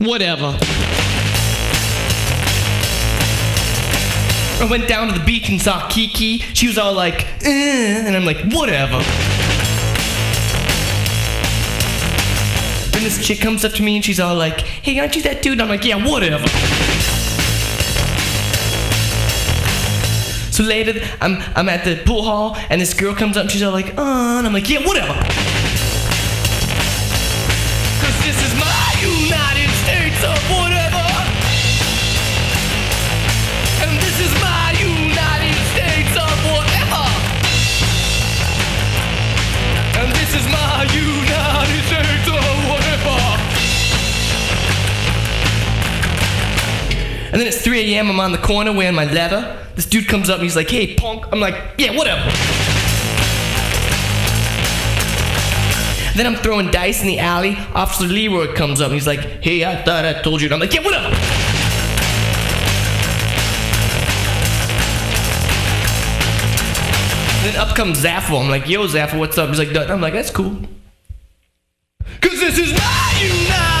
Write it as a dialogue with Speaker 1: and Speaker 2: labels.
Speaker 1: Whatever. I went down to the beach and saw Kiki. She was all like, eh, and I'm like, whatever. Then this chick comes up to me and she's all like, hey, aren't you that dude? I'm like, yeah, whatever. So later, I'm, I'm at the pool hall and this girl comes up and she's all like, uh, and I'm like, yeah, whatever. Cause this is my United And then it's 3 a.m. I'm on the corner wearing my leather. This dude comes up and he's like, hey, punk. I'm like, yeah, whatever. Then I'm throwing dice in the alley. Officer Leroy comes up and he's like, hey, I thought I told you. And I'm like, yeah, whatever. Then up comes Zaffo. I'm like, yo, Zaffo, what's up? He's like, "Duh." I'm like, that's cool. Cause this is my United